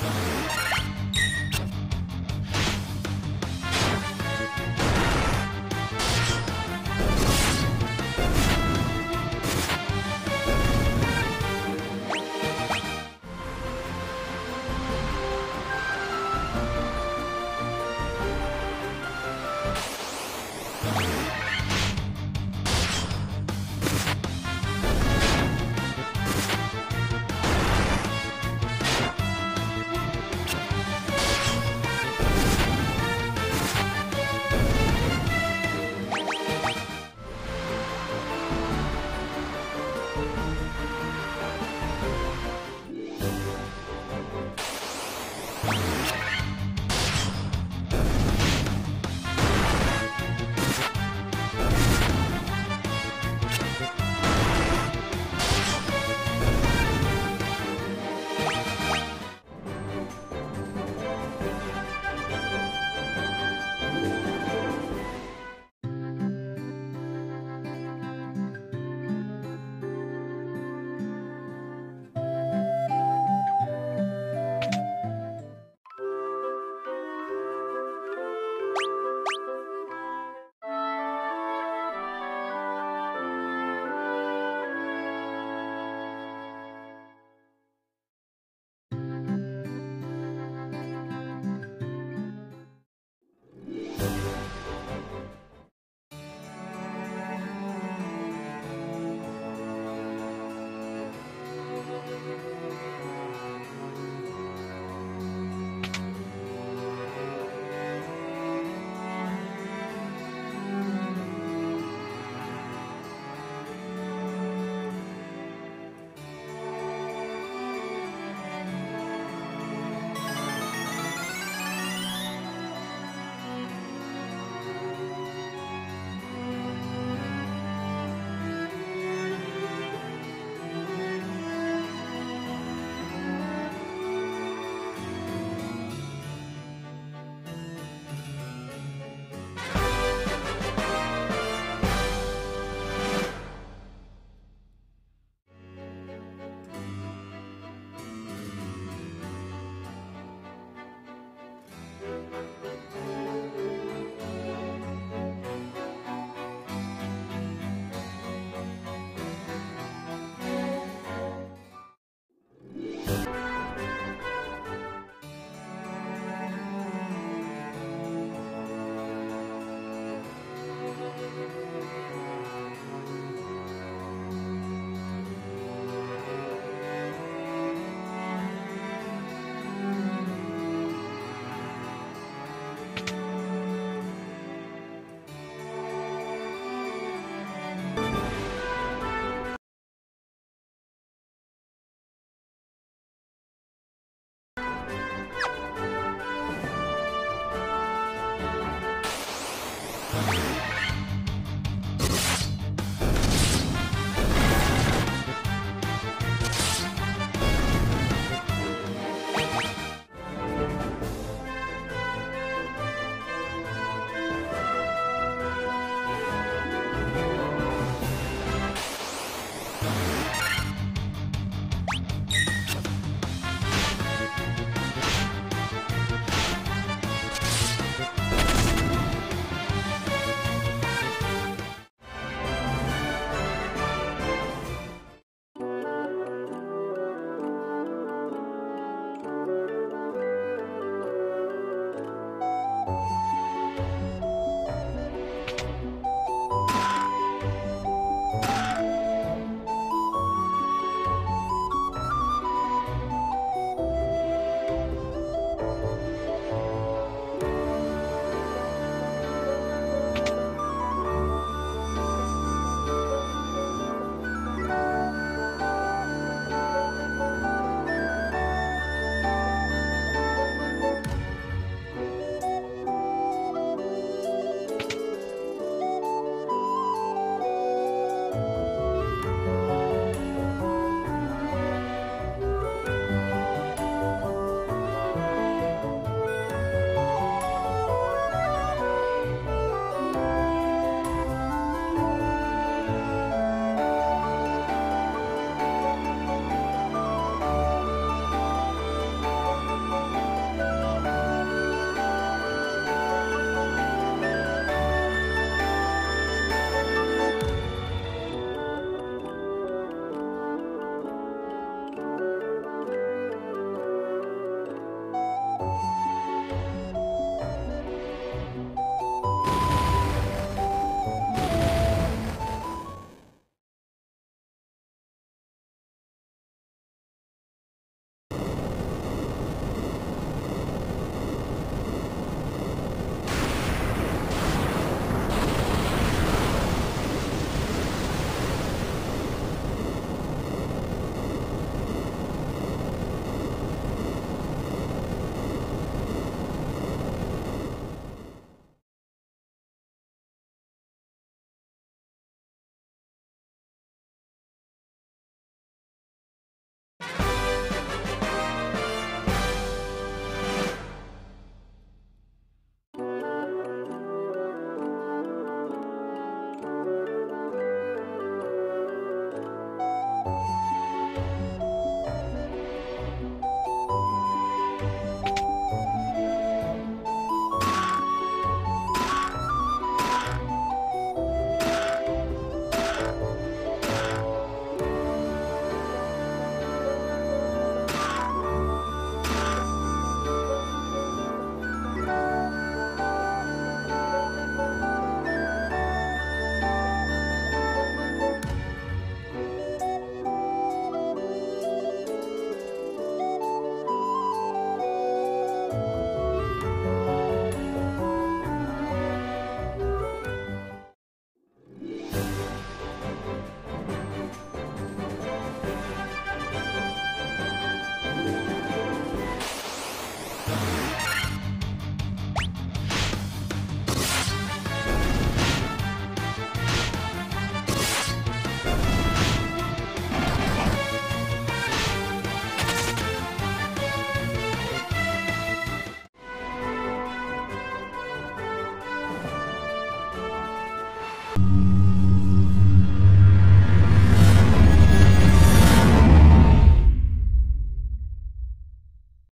Bye.